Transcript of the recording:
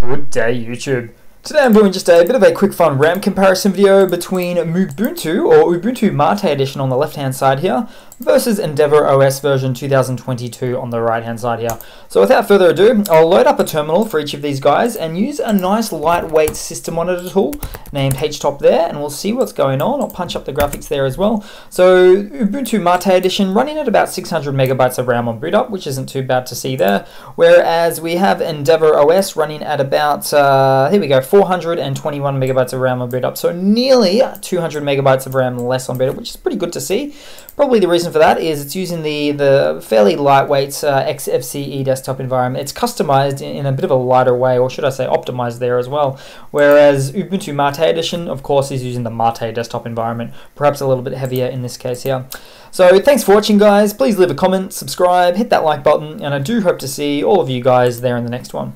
Good day YouTube. Today I'm doing just a bit of a quick fun RAM comparison video between Ubuntu or Ubuntu Mate Edition on the left hand side here versus Endeavour OS version 2022 on the right hand side here. So without further ado, I'll load up a terminal for each of these guys and use a nice lightweight system monitor tool named HTOP there and we'll see what's going on. I'll punch up the graphics there as well. So Ubuntu Mate Edition running at about 600 megabytes of RAM on boot up, which isn't too bad to see there. Whereas we have Endeavour OS running at about, uh, here we go, 421 megabytes of RAM on boot up. So nearly 200 megabytes of RAM less on boot up, which is pretty good to see. Probably the reason for that is it's using the, the fairly lightweight uh, XFCE desktop environment. It's customized in, in a bit of a lighter way, or should I say optimized there as well. Whereas Ubuntu Mate Edition, of course, is using the Mate desktop environment, perhaps a little bit heavier in this case here. So thanks for watching, guys. Please leave a comment, subscribe, hit that like button, and I do hope to see all of you guys there in the next one.